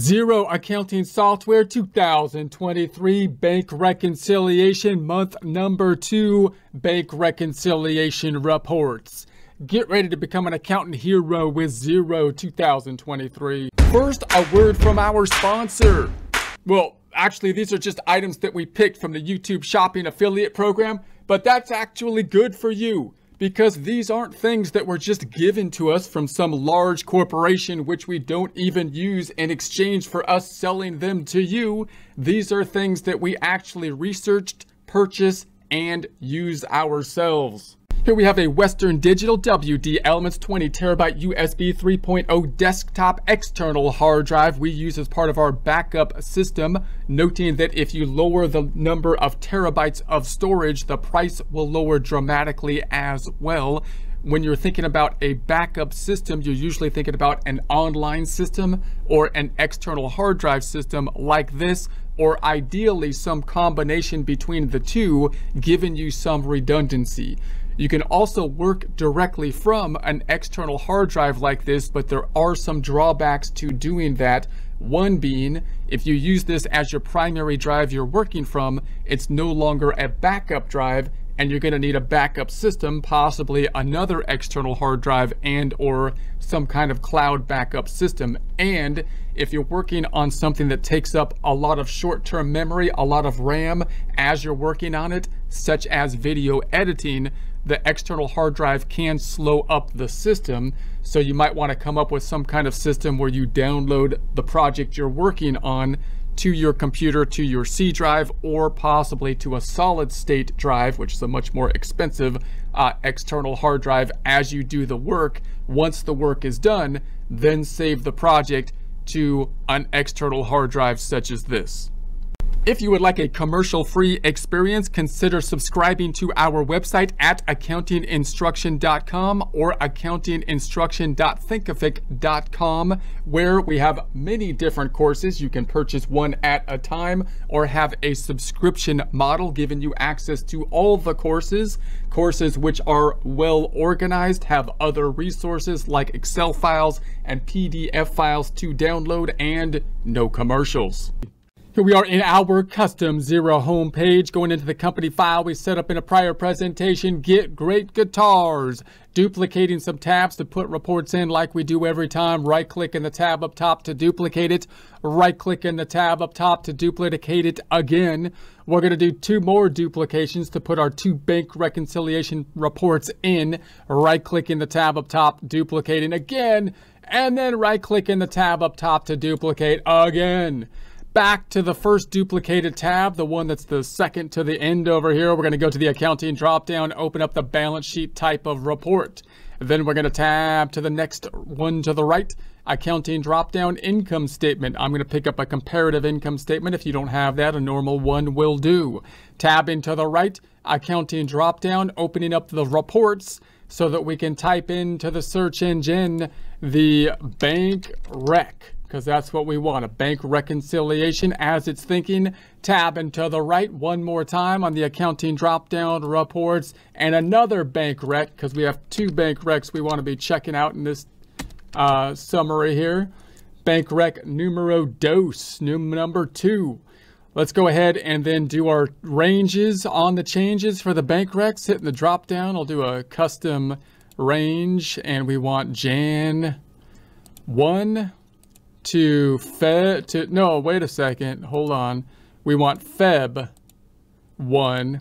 Xero Accounting Software 2023 Bank Reconciliation Month Number 2 Bank Reconciliation Reports. Get ready to become an accountant hero with Xero 2023. First, a word from our sponsor. Well, actually, these are just items that we picked from the YouTube Shopping Affiliate Program, but that's actually good for you because these aren't things that were just given to us from some large corporation which we don't even use in exchange for us selling them to you. These are things that we actually researched, purchased, and use ourselves. Here we have a Western Digital WD Elements 20 terabyte USB 3.0 desktop external hard drive we use as part of our backup system, noting that if you lower the number of terabytes of storage, the price will lower dramatically as well. When you're thinking about a backup system, you're usually thinking about an online system or an external hard drive system like this, or ideally some combination between the two, giving you some redundancy. You can also work directly from an external hard drive like this, but there are some drawbacks to doing that. One being, if you use this as your primary drive you're working from, it's no longer a backup drive and you're going to need a backup system, possibly another external hard drive and or some kind of cloud backup system. And if you're working on something that takes up a lot of short-term memory, a lot of RAM as you're working on it, such as video editing, the external hard drive can slow up the system. So you might want to come up with some kind of system where you download the project you're working on to your computer, to your C drive, or possibly to a solid state drive, which is a much more expensive uh, external hard drive as you do the work. Once the work is done, then save the project to an external hard drive such as this. If you would like a commercial-free experience, consider subscribing to our website at accountinginstruction.com or accountinginstruction.thinkific.com, where we have many different courses. You can purchase one at a time or have a subscription model giving you access to all the courses. Courses which are well organized, have other resources like Excel files and PDF files to download, and no commercials. Here we are in our custom Xero homepage. Going into the company file we set up in a prior presentation, get great guitars. Duplicating some tabs to put reports in like we do every time. Right click in the tab up top to duplicate it. Right click in the tab up top to duplicate it again. We're going to do two more duplications to put our two bank reconciliation reports in. Right click in the tab up top, duplicating again. And then right click in the tab up top to duplicate again back to the first duplicated tab, the one that's the second to the end over here. We're going to go to the accounting dropdown, open up the balance sheet type of report. Then we're going to tab to the next one to the right, accounting dropdown income statement. I'm going to pick up a comparative income statement. If you don't have that, a normal one will do. Tab into the right, accounting dropdown, opening up the reports so that we can type into the search engine the bank rec because that's what we want, a bank reconciliation as it's thinking. Tab and to the right one more time on the accounting drop-down reports and another bank rec because we have two bank recs we want to be checking out in this uh, summary here. Bank rec numero dos, number two. Let's go ahead and then do our ranges on the changes for the bank recs. Hitting the drop down, I'll do a custom range and we want Jan 1 to Feb to no wait a second hold on. We want Feb 1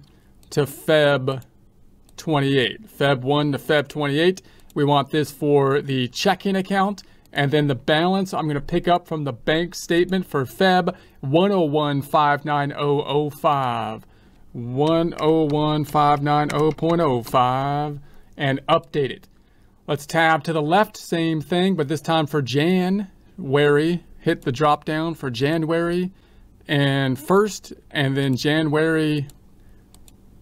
to Feb 28 Feb 1 to Feb 28 we want this for the checking account. And then the balance I'm going to pick up from the bank statement for Feb 101-59005 101-590.05 and update it. Let's tab to the left same thing but this time for Jan January, hit the drop down for January and first, and then January,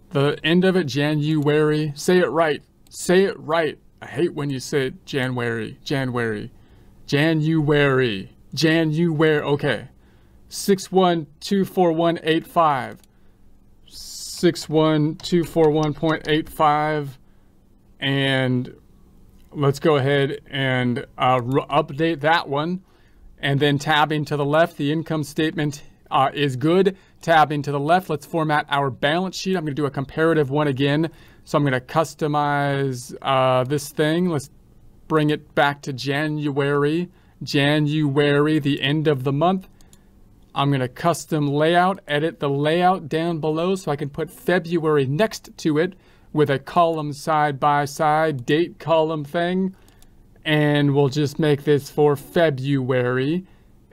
the end of it, January. Say it right. Say it right. I hate when you say it, January, January, January, January. Okay. 612418.5. 6124.1.85 and let's go ahead and uh, update that one and then tabbing to the left, the income statement uh, is good. Tabbing to the left, let's format our balance sheet. I'm going to do a comparative one again. So I'm going to customize uh, this thing. Let's bring it back to January. January, the end of the month. I'm going to custom layout, edit the layout down below so I can put February next to it with a column side by side date column thing. And we'll just make this for February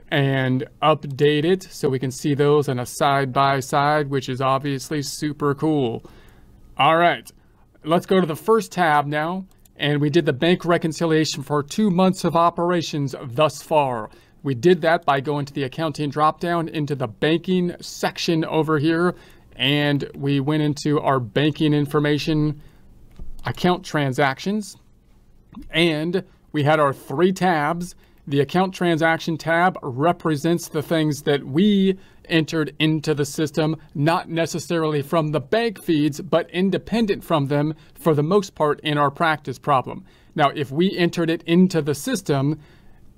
and update it so we can see those on a side by side, which is obviously super cool. All right, let's go to the first tab now. And we did the bank reconciliation for two months of operations thus far. We did that by going to the accounting dropdown into the banking section over here. And we went into our banking information account transactions. And we had our three tabs. The account transaction tab represents the things that we entered into the system, not necessarily from the bank feeds, but independent from them for the most part in our practice problem. Now, if we entered it into the system,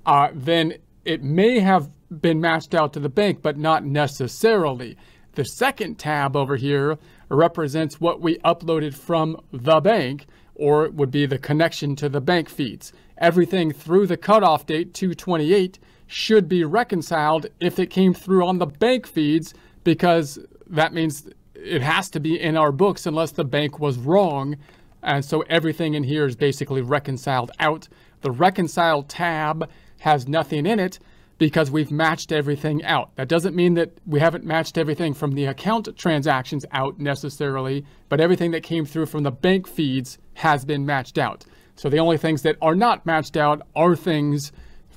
uh, then it may have been matched out to the bank, but not necessarily. The second tab over here represents what we uploaded from the bank, or it would be the connection to the bank feeds. Everything through the cutoff date, 228, should be reconciled if it came through on the bank feeds because that means it has to be in our books unless the bank was wrong. And so everything in here is basically reconciled out. The reconcile tab has nothing in it because we've matched everything out. That doesn't mean that we haven't matched everything from the account transactions out necessarily, but everything that came through from the bank feeds has been matched out. So the only things that are not matched out are things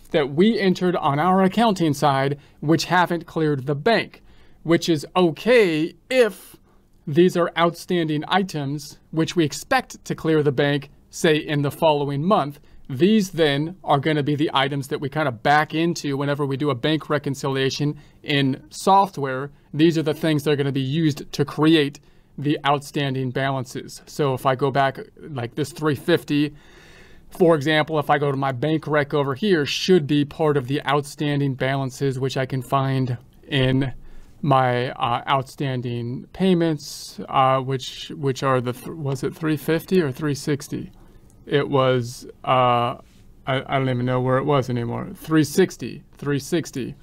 that we entered on our accounting side, which haven't cleared the bank, which is okay if these are outstanding items, which we expect to clear the bank, say in the following month. These then are going to be the items that we kind of back into whenever we do a bank reconciliation in software. These are the things that are going to be used to create the outstanding balances. So if I go back like this 350, for example, if I go to my bank rec over here, should be part of the outstanding balances, which I can find in my uh, outstanding payments, uh, which which are the, th was it 350 or 360? It was, uh, I, I, don't even know where it was anymore. 360, 360.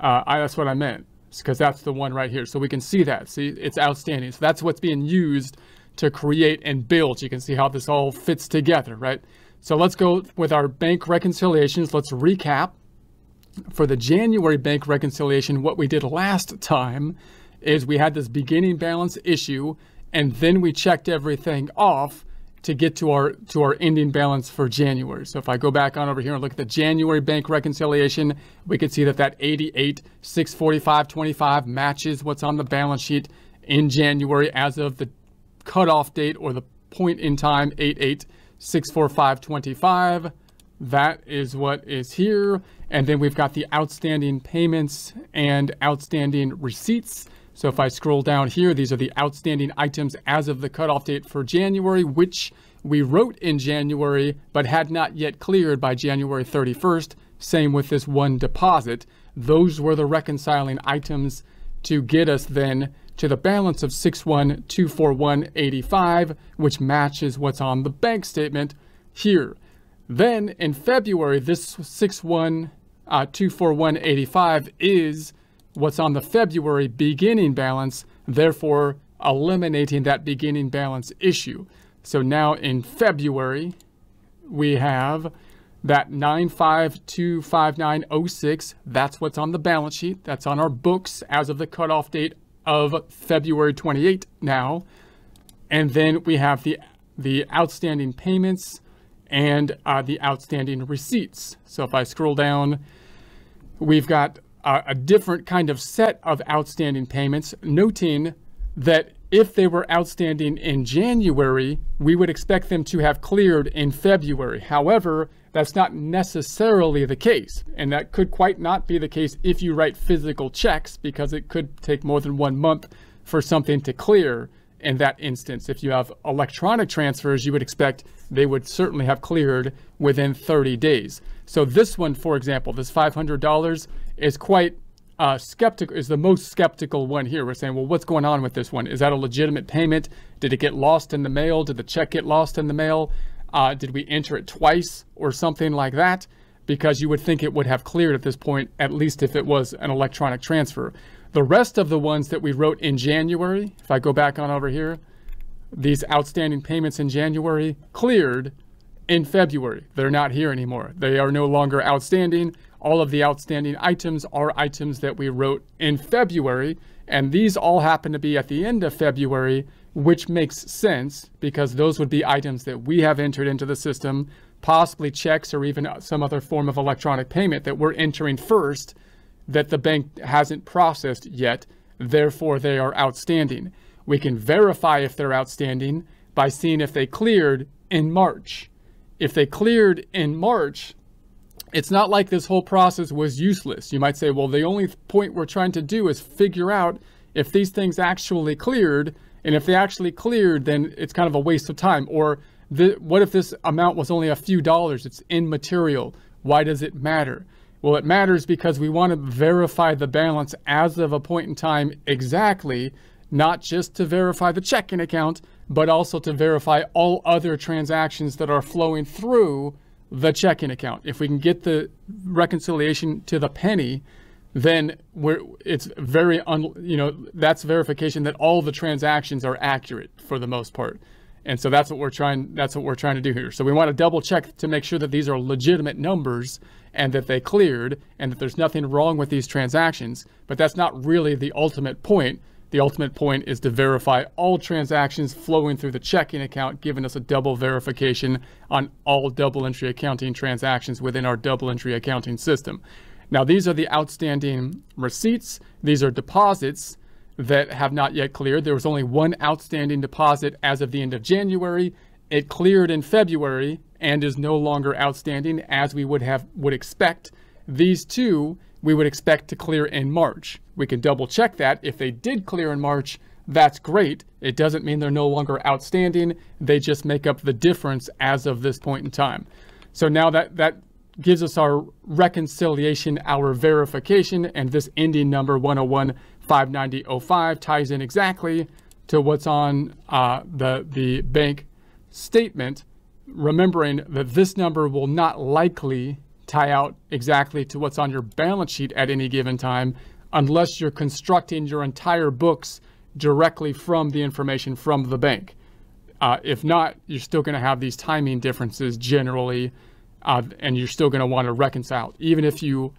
Uh, I, that's what I meant, because that's the one right here. So we can see that, see, it's outstanding. So that's what's being used to create and build. You can see how this all fits together, right? So let's go with our bank reconciliations. Let's recap. For the January bank reconciliation, what we did last time is we had this beginning balance issue, and then we checked everything off to get to our to our ending balance for January. So if I go back on over here and look at the January bank reconciliation, we can see that that 88 645 25 matches what's on the balance sheet in January as of the cutoff date or the point in time 88 64525. That is what is here. And then we've got the outstanding payments and outstanding receipts. So if I scroll down here, these are the outstanding items as of the cutoff date for January, which we wrote in January, but had not yet cleared by January 31st. Same with this one deposit. Those were the reconciling items to get us then to the balance of 61,241.85, which matches what's on the bank statement here. Then in February, this 61,241.85 uh, is what's on the February beginning balance, therefore eliminating that beginning balance issue. So now in February, we have that 9525906. That's what's on the balance sheet. That's on our books as of the cutoff date of February 28 now. And then we have the, the outstanding payments and uh, the outstanding receipts. So if I scroll down, we've got a, a different kind of set of outstanding payments, noting that if they were outstanding in January, we would expect them to have cleared in February. However, that's not necessarily the case, and that could quite not be the case if you write physical checks because it could take more than one month for something to clear in that instance. If you have electronic transfers, you would expect they would certainly have cleared within 30 days. So this one, for example, this $500 is quite uh, skeptical, is the most skeptical one here. We're saying, well, what's going on with this one? Is that a legitimate payment? Did it get lost in the mail? Did the check get lost in the mail? Uh, did we enter it twice or something like that? Because you would think it would have cleared at this point, at least if it was an electronic transfer. The rest of the ones that we wrote in January, if I go back on over here, these outstanding payments in January cleared in February. They're not here anymore. They are no longer outstanding. All of the outstanding items are items that we wrote in February, and these all happen to be at the end of February, which makes sense because those would be items that we have entered into the system, possibly checks or even some other form of electronic payment that we're entering first that the bank hasn't processed yet, therefore they are outstanding. We can verify if they're outstanding by seeing if they cleared in March. If they cleared in March, it's not like this whole process was useless. You might say, well, the only point we're trying to do is figure out if these things actually cleared. And if they actually cleared, then it's kind of a waste of time. Or the, what if this amount was only a few dollars? It's immaterial. Why does it matter? Well, it matters because we want to verify the balance as of a point in time exactly not just to verify the checking account, but also to verify all other transactions that are flowing through the checking account. If we can get the reconciliation to the penny, then we're it's very un, you know that's verification that all the transactions are accurate for the most part. And so that's what we're trying that's what we're trying to do here. So we want to double check to make sure that these are legitimate numbers and that they cleared and that there's nothing wrong with these transactions, but that's not really the ultimate point. The ultimate point is to verify all transactions flowing through the checking account, giving us a double verification on all double entry accounting transactions within our double entry accounting system. Now, these are the outstanding receipts. These are deposits that have not yet cleared. There was only one outstanding deposit as of the end of January. It cleared in February and is no longer outstanding as we would have would expect. These two we would expect to clear in March. We can double check that. If they did clear in March, that's great. It doesn't mean they're no longer outstanding. They just make up the difference as of this point in time. So now that, that gives us our reconciliation, our verification, and this ending number 101-590-05 ties in exactly to what's on uh, the, the bank statement, remembering that this number will not likely tie out exactly to what's on your balance sheet at any given time unless you're constructing your entire books directly from the information from the bank. Uh, if not, you're still going to have these timing differences generally, uh, and you're still going to want to reconcile. Even if you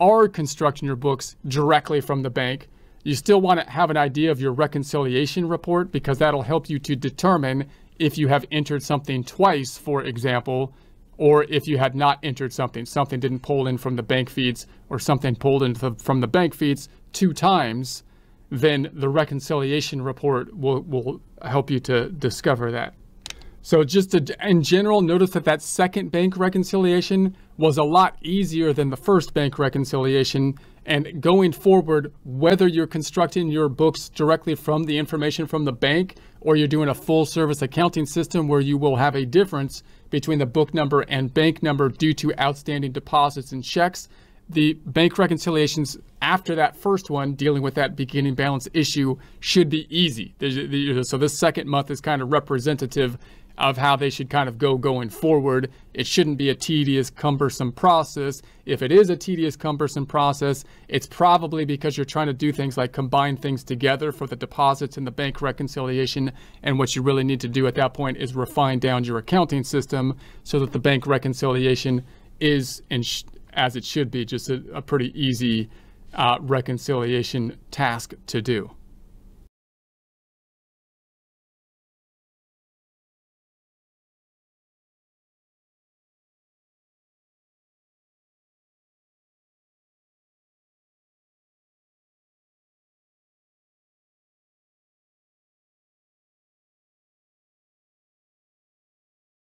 are constructing your books directly from the bank, you still want to have an idea of your reconciliation report because that'll help you to determine if you have entered something twice, for example, or if you had not entered something, something didn't pull in from the bank feeds or something pulled in from the bank feeds two times, then the reconciliation report will, will help you to discover that. So just to, in general, notice that that second bank reconciliation was a lot easier than the first bank reconciliation. And going forward, whether you're constructing your books directly from the information from the bank or you're doing a full service accounting system where you will have a difference between the book number and bank number due to outstanding deposits and checks, the bank reconciliations after that first one dealing with that beginning balance issue should be easy. So this second month is kind of representative of how they should kind of go going forward. It shouldn't be a tedious, cumbersome process. If it is a tedious, cumbersome process, it's probably because you're trying to do things like combine things together for the deposits and the bank reconciliation. And what you really need to do at that point is refine down your accounting system so that the bank reconciliation is, in as it should be, just a, a pretty easy uh, reconciliation task to do.